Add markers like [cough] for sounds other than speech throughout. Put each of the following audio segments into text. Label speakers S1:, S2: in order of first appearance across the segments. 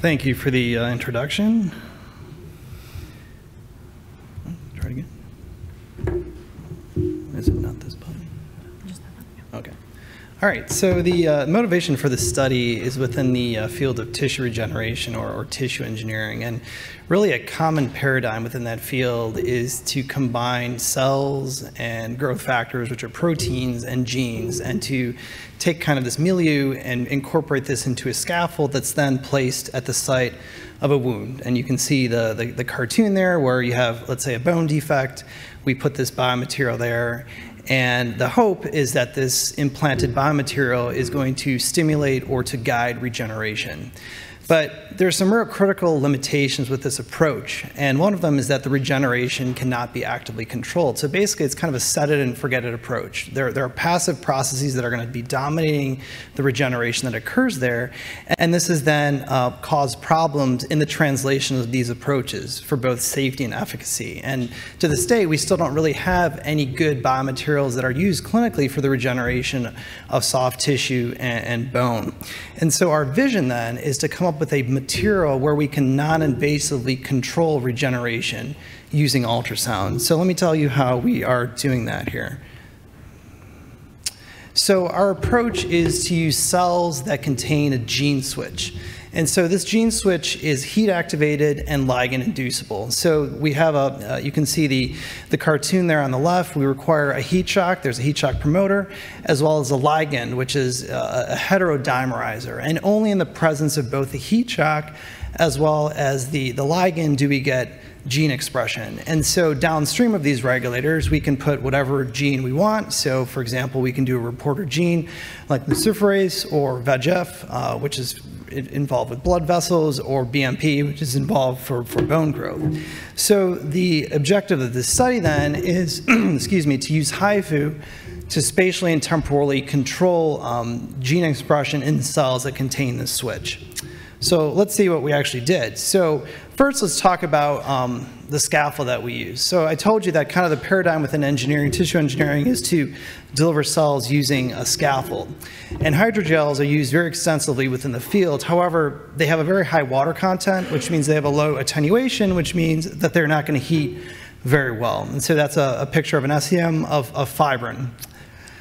S1: Thank you for the uh, introduction. All right, so the uh, motivation for this study is within the uh, field of tissue regeneration or, or, tissue engineering. And really, a common paradigm within that field is to combine cells and growth factors, which are proteins and genes, and to take kind of this milieu and incorporate this into a scaffold that's then placed at the site of a wound. And you can see the, the, the cartoon there where you have, let's say, a bone defect. We put this biomaterial there and the hope is that this implanted biomaterial is going to stimulate or to guide regeneration. But there are some real critical limitations with this approach, and one of them is that the regeneration cannot be actively controlled. So basically, it's kind of a set it and forget it approach. There, there are passive processes that are going to be dominating the regeneration that occurs there, and this has then uh, caused problems in the translation of these approaches for both safety and efficacy. And to this day, we still don't really have any good biomaterials that are used clinically for the regeneration of soft tissue and, and bone. And so our vision then is to come up with a material where we can non-invasively control regeneration using ultrasound. So let me tell you how we are doing that here. So our approach is to use cells that contain a gene switch. And so this gene switch is heat activated and ligand inducible. So we have a, uh, you can see the, the cartoon there on the left. We require a heat shock. There's a heat shock promoter, as well as a ligand, which is uh, a heterodimerizer. And only in the presence of both the heat shock as well as the, the ligand do we get gene expression. And so downstream of these regulators, we can put whatever gene we want. So for example, we can do a reporter gene like luciferase or VEGF, uh, which is involved with blood vessels, or BMP, which is involved for, for bone growth. So the objective of this study then is, [clears throat] excuse me, to use HIFU to spatially and temporally control um, gene expression in cells that contain this switch. So let's see what we actually did. So first, let's talk about um, the scaffold that we use. So I told you that kind of the paradigm within engineering, tissue engineering, is to deliver cells using a scaffold. And hydrogels are used very extensively within the field. However, they have a very high water content, which means they have a low attenuation, which means that they're not going to heat very well. And so that's a, a picture of an SEM of, of fibrin.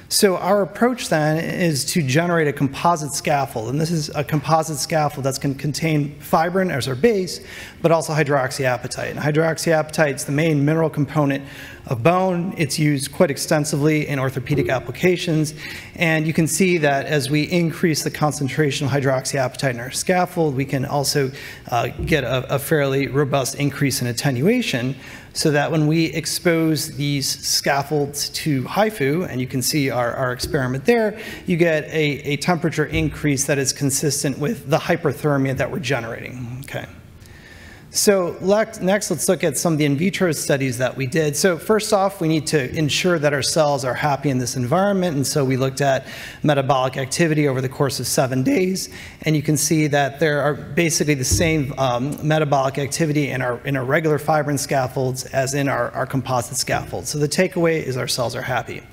S1: So our approach then is to generate a composite scaffold, and this is a composite scaffold that's going to contain fibrin as our base, but also hydroxyapatite. And hydroxyapatite is the main mineral component of bone. It's used quite extensively in orthopedic applications, and you can see that as we increase the concentration of hydroxyapatite in our scaffold, we can also uh, get a, a fairly robust increase in attenuation so that when we expose these scaffolds to HIFU, and you can see our, our experiment there, you get a, a temperature increase that is consistent with the hyperthermia that we're generating, okay? So next, let's look at some of the in vitro studies that we did. So first off, we need to ensure that our cells are happy in this environment. And so we looked at metabolic activity over the course of seven days. And you can see that there are basically the same um, metabolic activity in our, in our regular fibrin scaffolds as in our, our composite scaffolds. So the takeaway is our cells are happy.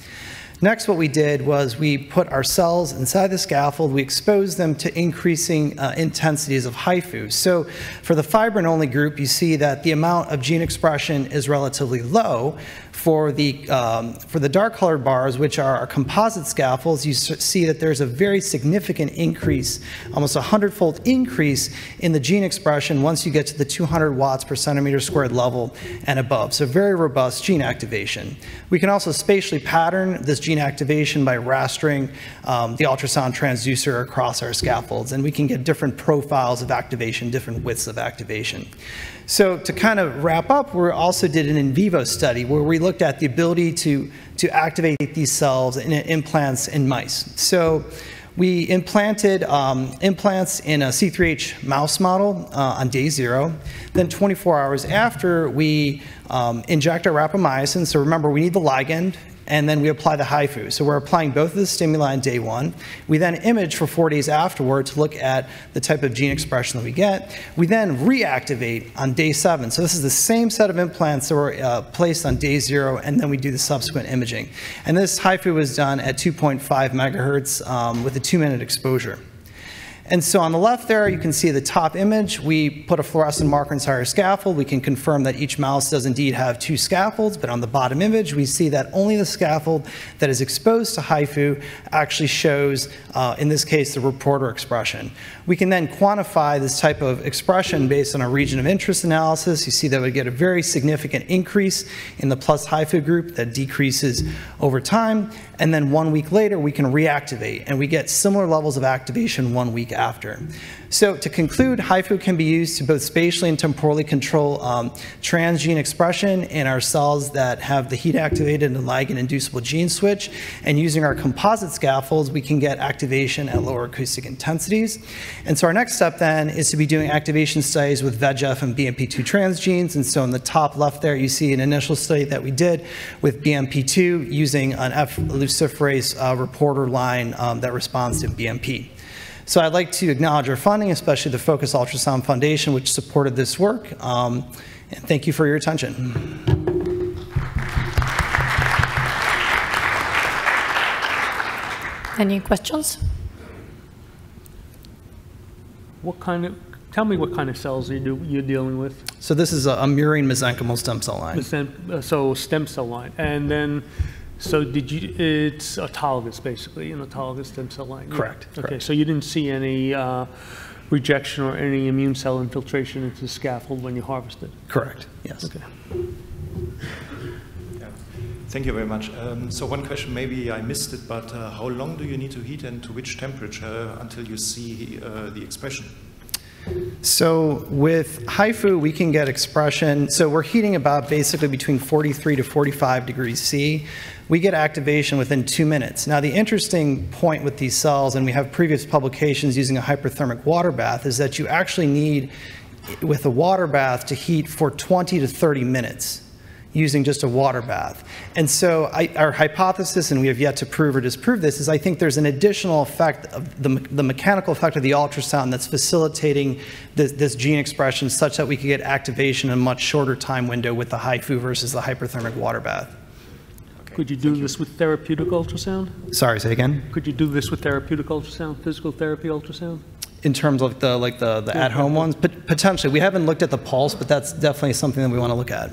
S1: Next, what we did was we put our cells inside the scaffold, we exposed them to increasing uh, intensities of HIFU. So for the fibrin-only group, you see that the amount of gene expression is relatively low, for the, um, for the dark colored bars, which are our composite scaffolds, you see that there's a very significant increase, almost a hundredfold increase in the gene expression once you get to the 200 watts per centimeter squared level and above. So very robust gene activation. We can also spatially pattern this gene activation by rastering um, the ultrasound transducer across our scaffolds, and we can get different profiles of activation, different widths of activation. So to kind of wrap up, we also did an in vivo study where we looked at the ability to, to activate these cells in implants in mice. So we implanted um, implants in a C3H mouse model uh, on day zero. Then 24 hours after, we um, inject our rapamycin. So remember, we need the ligand and then we apply the HIFU. So we're applying both of the stimuli on day one. We then image for four days afterward to look at the type of gene expression that we get. We then reactivate on day seven. So this is the same set of implants that were uh, placed on day zero, and then we do the subsequent imaging. And this HIFU was done at 2.5 megahertz um, with a two-minute exposure. And so on the left there, you can see the top image. We put a fluorescent marker inside our scaffold. We can confirm that each mouse does indeed have two scaffolds, but on the bottom image, we see that only the scaffold that is exposed to HIFU actually shows, uh, in this case, the reporter expression. We can then quantify this type of expression based on a region of interest analysis. You see that we get a very significant increase in the plus HIFU group that decreases over time. And then one week later, we can reactivate, and we get similar levels of activation one week after. So to conclude, HIFU can be used to both spatially and temporally control um, transgene expression in our cells that have the heat-activated and ligand-inducible gene switch. And using our composite scaffolds, we can get activation at lower acoustic intensities. And so our next step then is to be doing activation studies with VEGF and BMP2 transgenes. And so in the top left there, you see an initial study that we did with BMP2 using an F luciferase uh, reporter line um, that responds to BMP. So I'd like to acknowledge our funding, especially the Focus Ultrasound Foundation, which supported this work. Um, and thank you for your attention.
S2: Any questions?
S3: What kind of, tell me what kind of cells you do, you're dealing with?
S1: So this is a, a murine mesenchymal stem cell line.
S3: stem- uh, So stem cell line, and then, so did you, it's autologous, basically, an autologous stem cell line? Yeah.
S1: Correct,
S3: Okay,
S1: correct.
S3: so you didn't see any uh, rejection or any immune cell infiltration into the scaffold when you harvested?
S1: Correct, yes.
S3: Okay.
S4: Yeah. Thank you very much. Um, So one question, maybe I missed it, but uh, how long do you need to heat and to which temperature until you see uh, the expression?
S1: So with HIFU, we can get expression, so we're heating about basically between 43 to 45 degrees C. We get activation within two minutes. Now, the interesting point with these cells, and we have previous publications using a hyperthermic water bath, is that you actually need, with a water bath, to heat for 20 to 30 minutes using just a water bath. And so I, our hypothesis, and we have yet to prove or disprove this, is I think there's an additional effect of the, the mechanical effect of the ultrasound that's facilitating this, this gene expression such that we could get activation in a much shorter time window with the HIFU versus the hyperthermic water bath.
S4: Okay,
S3: Could you do this with therapeutic ultrasound?
S1: Sorry, say again?
S3: Could you do this with therapeutic ultrasound, physical therapy ultrasound?
S1: In terms of the, like the, the at-home ones? but Potentially. We haven't looked at the pulse, but that's definitely something that we want to look at.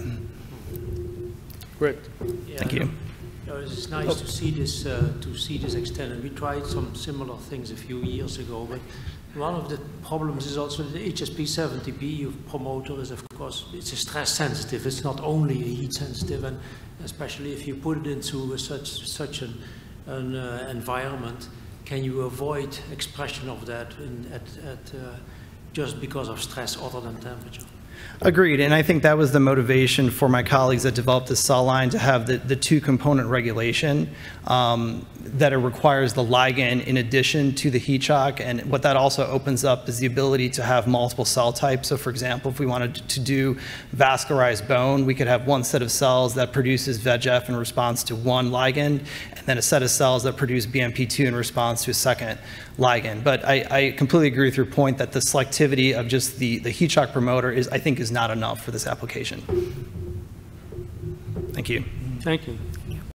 S3: Great.
S1: Thank you.
S5: Yeah, It's nice to see this, uh, to see this extended. We tried some similar things a few years ago, but one of the problems is also the HSP70B promoter is, of course, it's a stress sensitive. It's not only a heat sensitive, and especially if you put it into a such, such an, an uh, environment, can you avoid expression of that in, at, at, uh, just because of stress other than temperature?
S1: Agreed, and I think that was the motivation for my colleagues that developed the cell line to have the, the two-component regulation, um, that it requires the ligand in addition to the heat shock, and what that also opens up is the ability to have multiple cell types. So for example, if we wanted to do vascularized bone, we could have one set of cells that produces VEGF in response to one ligand, and then a set of cells that produce BMP2 in response to a second ligand. But I, I completely agree with your point that the selectivity of just the, the heat shock promoter is, I think, is not enough for this application. Thank you.
S3: Thank you.